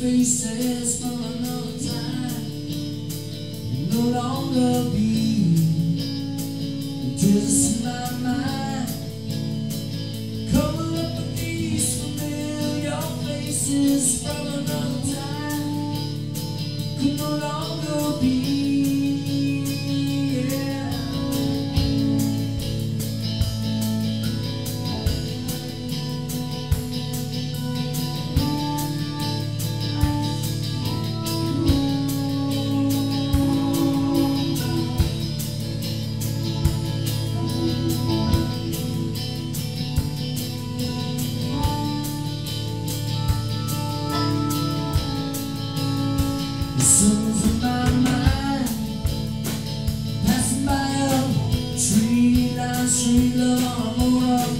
spaces from another time. No longer be just my mind. Coming up with these familiar faces from another time. Could no longer be. Love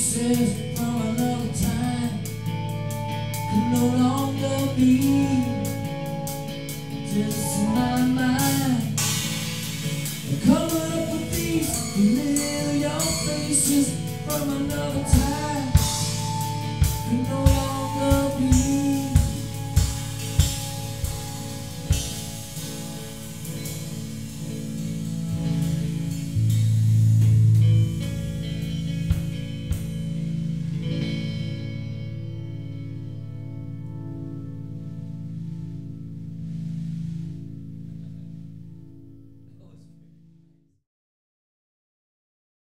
spaces from another time. Could no longer be just in my mind. Coming up with these familiar faces from another time. Could no longer.